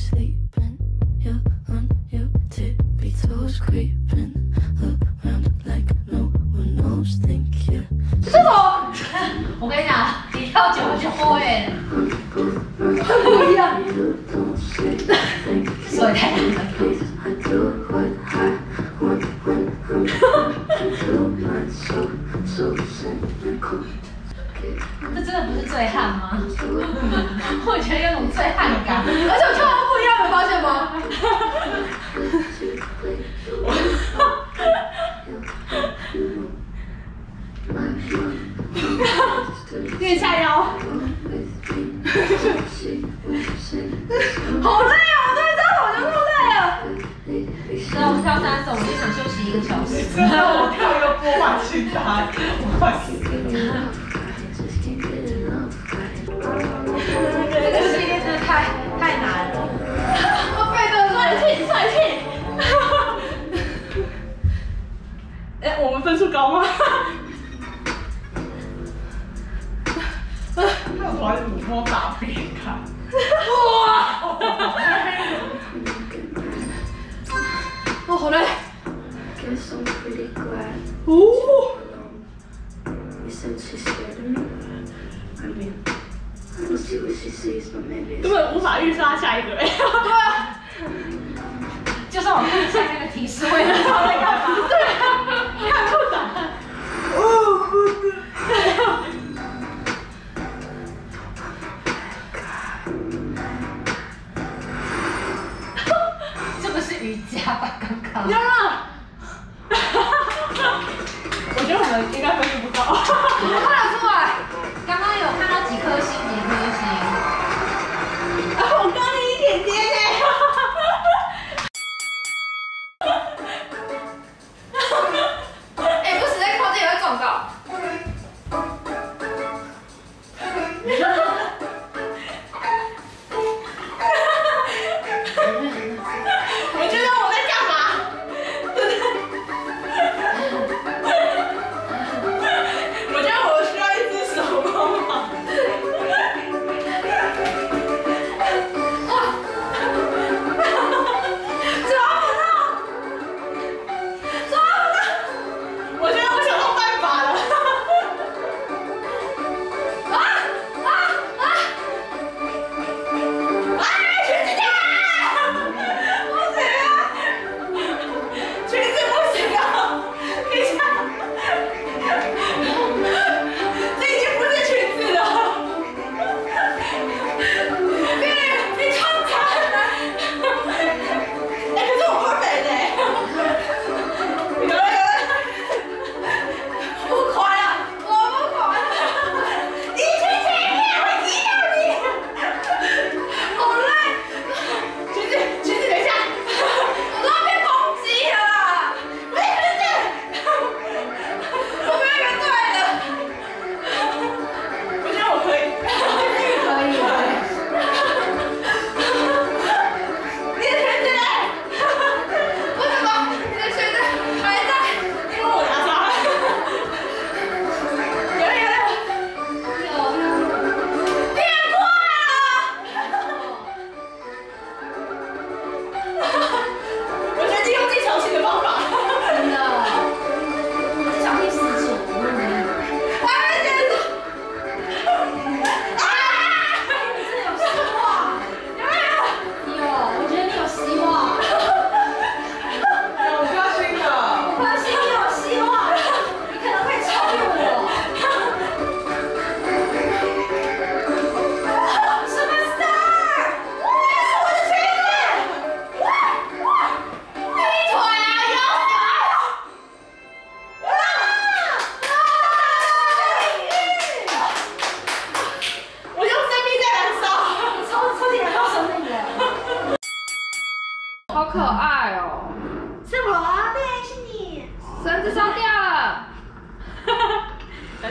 sleeping. You're on your tippy toes, creeping around like no one knows. Think you. 这头，我跟你讲，你跳久了就后悔了。不一样。所以太难了。这真的不是醉汉吗？我觉得有种醉汉感，而且我跳到不一样，有发现吗？练下腰，好累啊！我终于知道我就不累了。那我们跳三首，我就想休息一个小时。真的我跳一个波马去打，我快死了。们分数高吗？那我还是母摸打给你看。哇！哦好累。Guess I'm pretty glad 哦，you said she's scared of me. I mean, we'll see what she sees, but maybe 根本无法预杀下一个。哎，对啊。就算我看一下那个提示，我也不知道在干嘛。对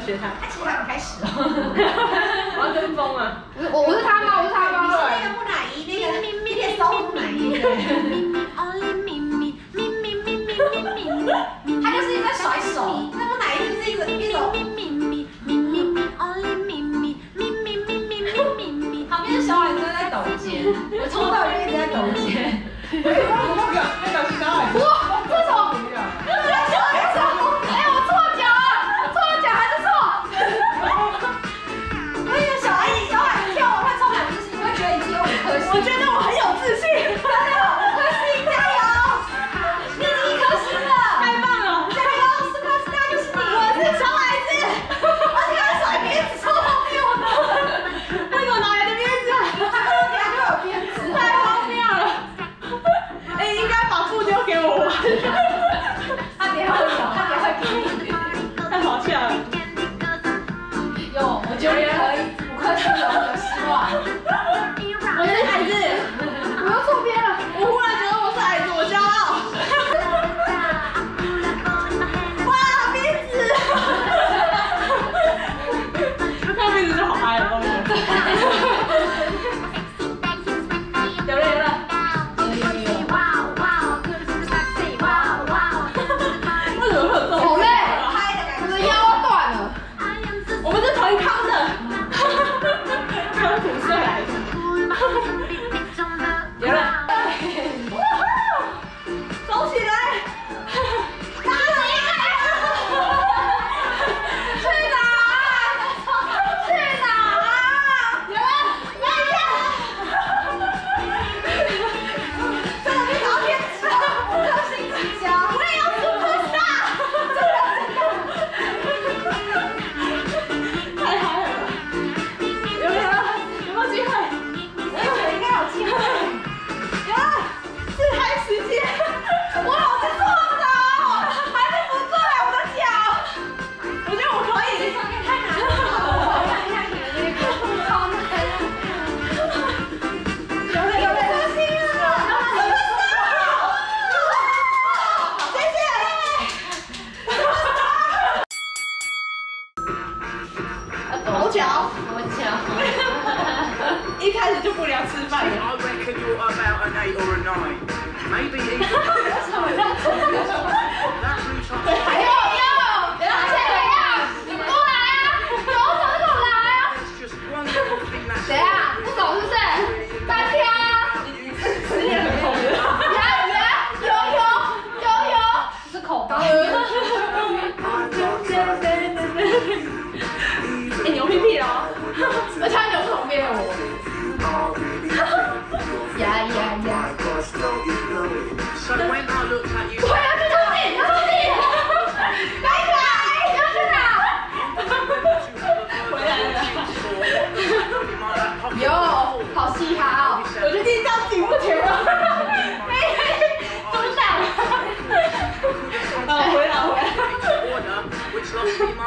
学他。其实很开始哦。我要跟风啊。我我是他吗？我是他吗？对木乃伊，那个那个烧木乃伊。他就是一直在甩手。那木乃伊就是一个一手。旁边的小矮子都在抖肩，我从头到一直在抖肩。那个那个是哪里？哇，这首我觉得我很有自信。加油五颗星加油你一颗星了。太棒了。加油什么那就是你。我自己重来一次他在甩鞭子超方便我的。快我拿来的鞭子。快给点给有鞭子太方便了。哎应该把布丢给我玩。他等下会他等下会太好笑有我觉得可以五颗星有很希望。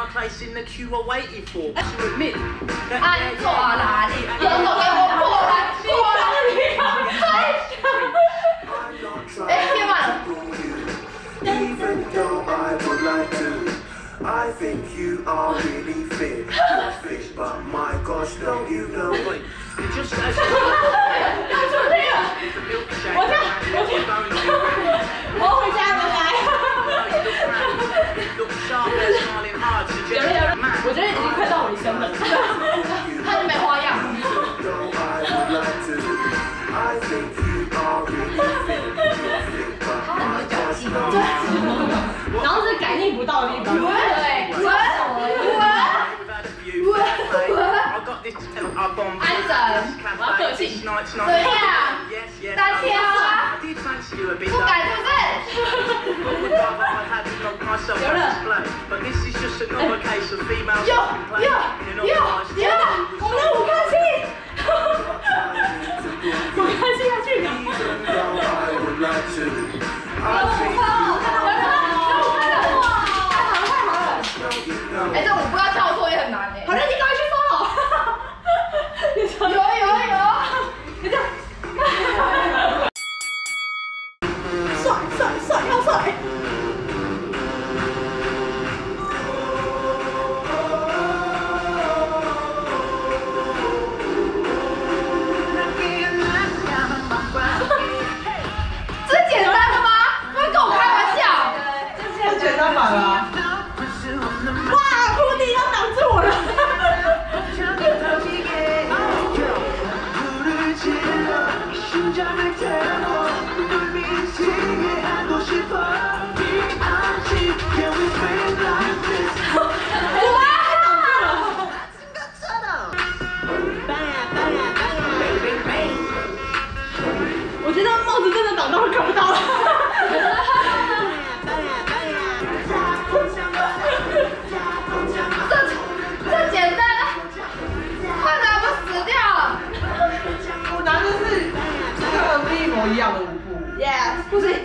my place in the queue I waited for. To admit that. even though I would like to, I think you are really fit. But my gosh, don't you know? 安神，我走心，对呀，单挑，酷盖是不是？有了，要要要要！我们很开心，哈哈哈哈哈，我开。一样的舞步。Yeah，不是。